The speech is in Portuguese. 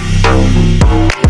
Música